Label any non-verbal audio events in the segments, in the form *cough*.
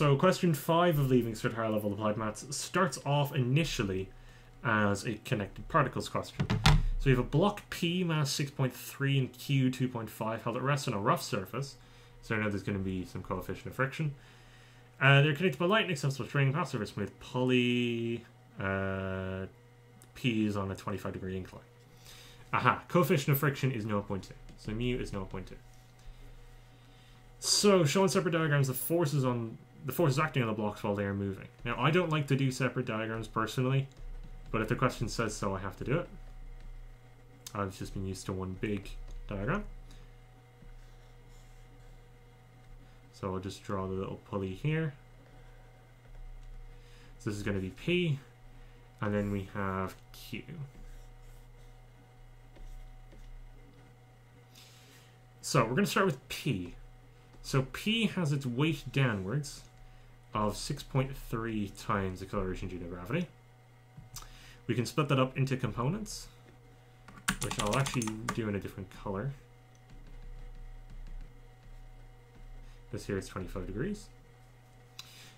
So question five of Leaving Cert Higher Level Applied Maths starts off initially as a connected particles question. So we have a block P mass 6.3 and Q 2.5 held at rest on a rough surface. So I know there's going to be some coefficient of friction. Uh, they're connected by light inextensible string, path surface with pulley. Uh, P is on a 25 degree incline. Aha, coefficient of friction is 0.2. So mu is 0.2. So, showing separate diagrams the forces on the forces acting on the blocks while they are moving. Now, I don't like to do separate diagrams personally, but if the question says so, I have to do it. I've just been used to one big diagram. So I'll just draw the little pulley here. So this is going to be P, and then we have Q. So we're going to start with P. So P has its weight downwards of 6.3 times acceleration due to gravity. We can split that up into components, which I'll actually do in a different color. This here is 25 degrees.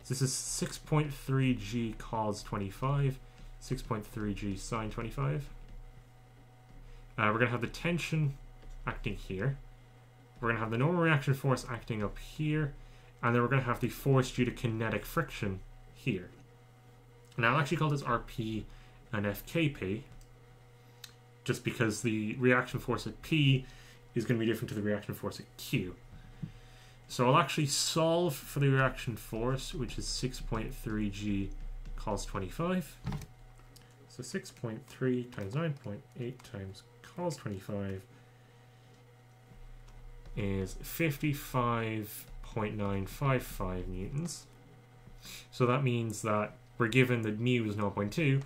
So this is 6.3 g cos 25, 6.3 g sine 25. Uh, we're going to have the tension acting here. We're going to have the normal reaction force acting up here. And then we're going to have the force due to kinetic friction here. And I'll actually call this RP and FKP just because the reaction force at P is going to be different to the reaction force at Q. So I'll actually solve for the reaction force, which is 6.3 G cos 25. So 6.3 times 9.8 times cos 25 is 55.955 newtons. So that means that we're given that mu is 0.2,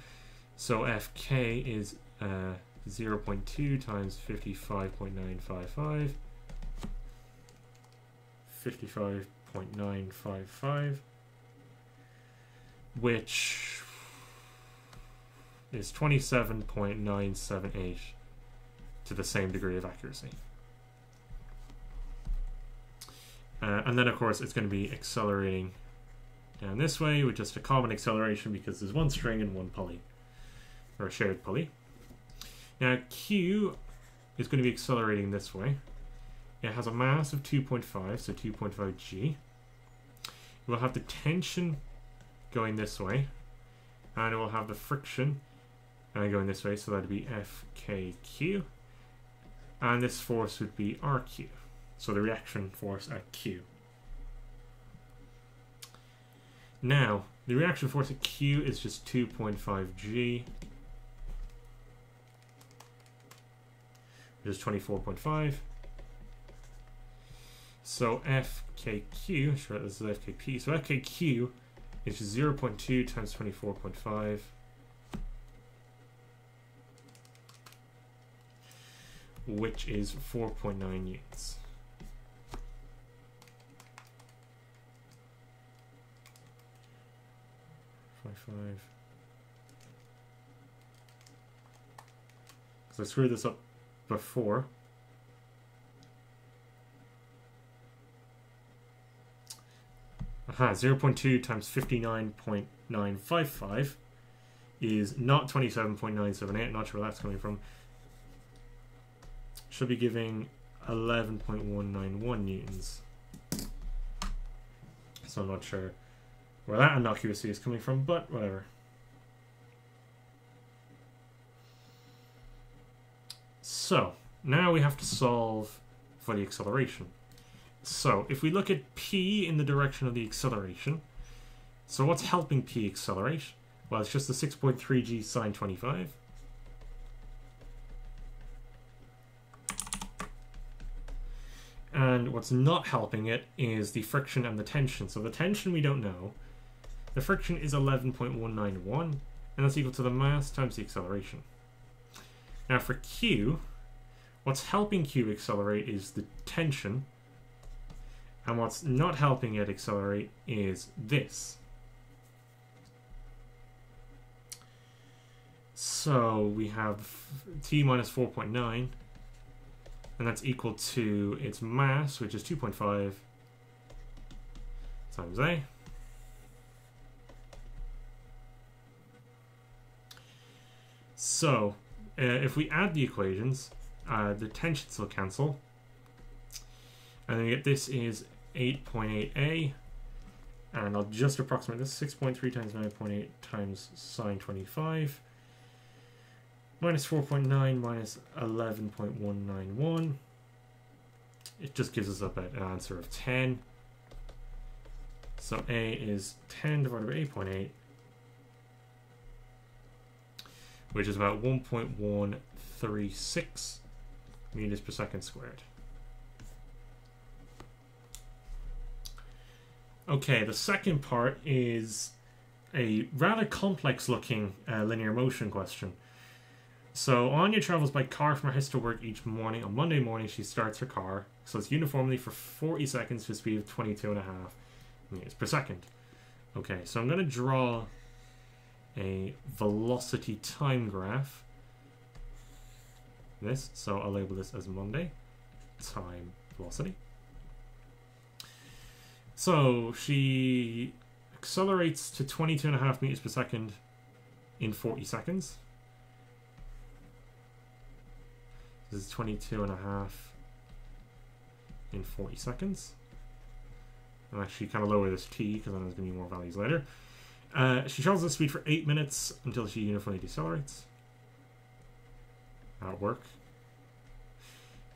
so Fk is uh, 0.2 times 55.955 55.955, which is 27.978 to the same degree of accuracy. Uh, and then, of course, it's going to be accelerating down this way with just a common acceleration because there's one string and one pulley, or a shared pulley. Now, Q is going to be accelerating this way. It has a mass of 2.5, so 2.5 g. We'll have the tension going this way, and it will have the friction uh, going this way, so that'd be FKQ. And this force would be RQ, so the reaction force at Q. Now, the reaction force at Q is just 2.5 g, which is 24.5. So FKQ, sure this is FKP, so FKQ is 0 0.2 times 24.5. Which is 4.9 newtons. Because I screwed this up before. Aha, 0.2 times 59.955 is not 27.978. Not sure where that's coming from. Should be giving 11.191 newtons. So I'm not sure where that inaccuracy is coming from, but whatever. So, now we have to solve for the acceleration. So if we look at p in the direction of the acceleration, so what's helping p accelerate? Well, it's just the 6.3 g sine 25. And what's not helping it is the friction and the tension. So the tension we don't know. The friction is 11.191, and that's equal to the mass times the acceleration. Now for Q, what's helping Q accelerate is the tension, and what's not helping it accelerate is this. So we have t minus 4.9, and that's equal to its mass, which is 2.5 times a. So, uh, if we add the equations, uh, the tensions will cancel. And then we get this is 8.8a. And I'll just approximate this 6.3 times 9.8 times sine 25. Minus 4.9 minus 11.191. It just gives us up an answer of 10. So A is 10 divided by 8.8, which is about 1.136 meters per second squared. Okay, the second part is a rather complex looking uh, linear motion question. So Anya travels by car from her house to work each morning. On Monday morning, she starts her car, so it's uniformly for 40 seconds to a speed of 22 and a half meters per second. Okay, so I'm going to draw a velocity time graph. This, so I'll label this as Monday time velocity. So she accelerates to 22 and a half meters per second in 40 seconds. This is 22 and a half in 40 seconds. I'll actually kind of lower this t because I there's going to be more values later. Uh, she travels at speed for 8 minutes until she uniformly decelerates. That'll work.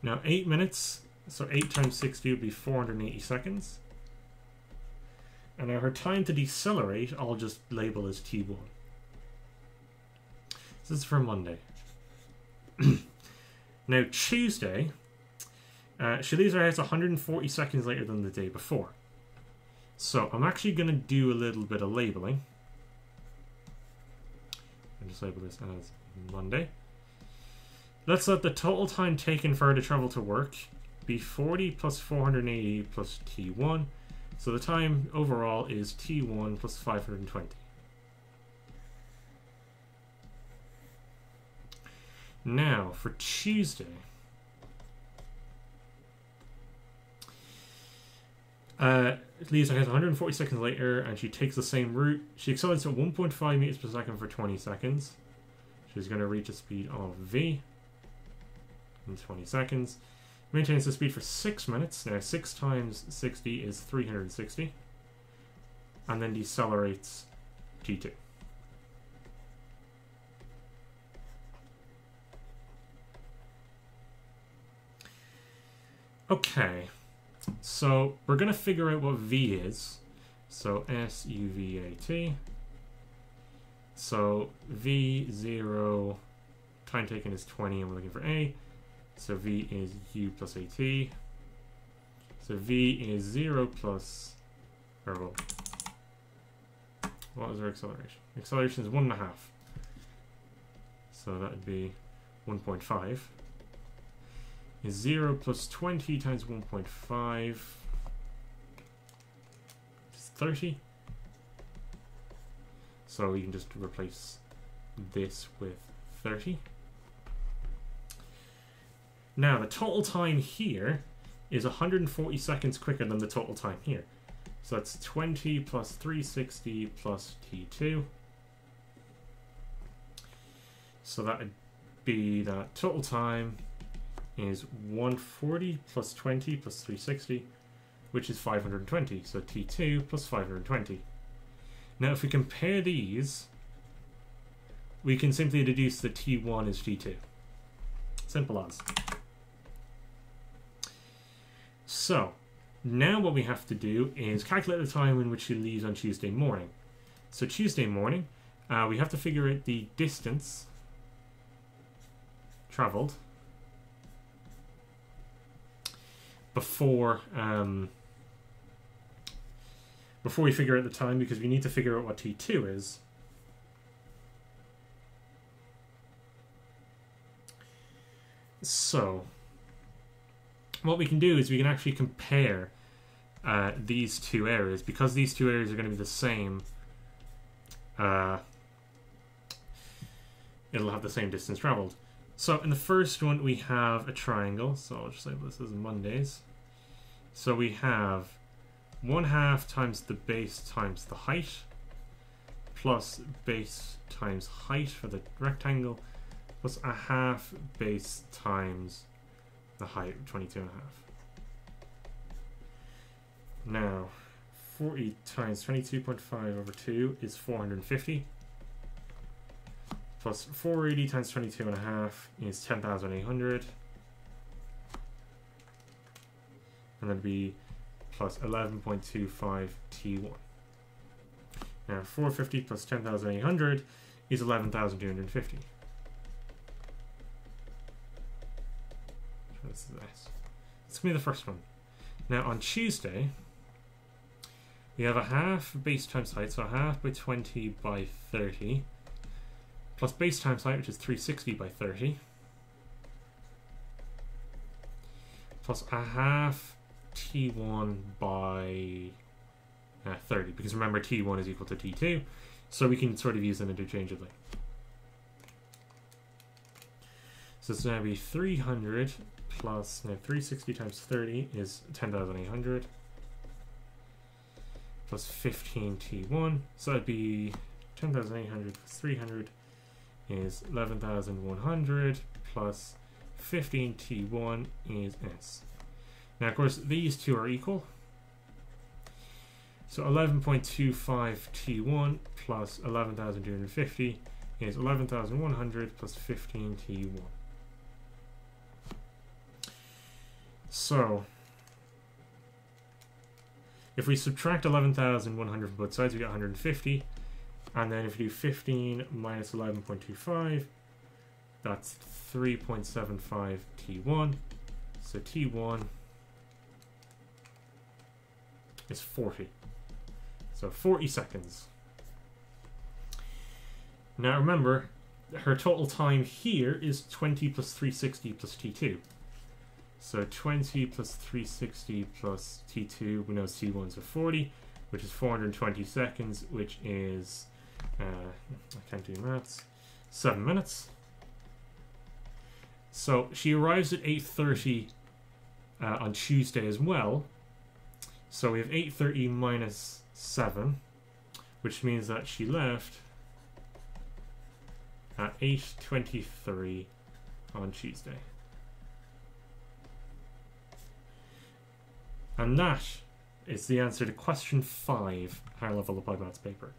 Now 8 minutes, so 8 times 60 would be 480 seconds. And now her time to decelerate, I'll just label as T1. This is for Monday. *clears throat* now Tuesday, uh, she leaves her house 140 seconds later than the day before. So I'm actually going to do a little bit of labeling. I'll just label this as Monday. Let's let the total time taken for her to travel to work be 40 plus 480 plus T1. So the time overall is T1 plus 520. Now, for Tuesday, Uh, Lisa has 140 seconds later, and she takes the same route. She accelerates at 1.5 meters per second for 20 seconds. She's going to reach a speed of v in 20 seconds. Maintains the speed for 6 minutes. Now, 6 times 60 is 360. And then decelerates G2. Okay. So we're going to figure out what V is. So S-U-V-A-T. So V0, time taken is 20 and we're looking for A. So V is U plus AT. So V is 0 plus, or well, what is our acceleration? Acceleration is 1.5. So that would be 1.5 is 0 plus 20 times 1.5 is 30. So you can just replace this with 30. Now the total time here is 140 seconds quicker than the total time here. So that's 20 plus 360 plus T2. So that would be that total time is 140 plus 20 plus 360, which is 520. So T2 plus 520. Now if we compare these, we can simply deduce that T1 is T2. Simple as. So, now what we have to do is calculate the time in which she leaves on Tuesday morning. So Tuesday morning, uh, we have to figure out the distance traveled before um, before we figure out the time because we need to figure out what T2 is. So, what we can do is we can actually compare uh, these two areas because these two areas are going to be the same. Uh, it'll have the same distance traveled. So in the first one, we have a triangle. So I'll just label this as Mondays. So we have 1 half times the base times the height plus base times height for the rectangle plus a half base times the height, 22 and a half. Now, 40 times 22.5 over 2 is 450. Plus 480 times 22 and a half is 10,800. And that'd be plus 11.25 T1. Now 450 plus 10,800 is 11,250. That's this. It's to be the first one. Now on Tuesday, we have a half base times height, so a half by 20 by 30, plus base times height, which is 360 by 30, plus a half t1 by uh, 30, because remember t1 is equal to t2, so we can sort of use them interchangeably. So it's going to be 300 plus, now 360 times 30 is 10,800 plus 15t1. So that'd be 10,800 plus 300 is 11,100 plus 15t1 is s. Now, of course, these two are equal. So 11.25 T1 plus 11,250 is 11,100 plus 15 T1. So if we subtract 11,100 from both sides, we get 150. And then if we do 15 minus 11.25, that's 3.75 T1. So T1 is 40. So 40 seconds. Now remember, her total time here is 20 plus 360 plus T2. So 20 plus 360 plus T2, we know T1's are 40, which is 420 seconds, which is, uh, I can't do maths, 7 minutes. So she arrives at 8.30 uh, on Tuesday as well. So we have 8.30 minus 7, which means that she left at 8.23 on Tuesday. And that is the answer to question 5, higher level applied maths paper.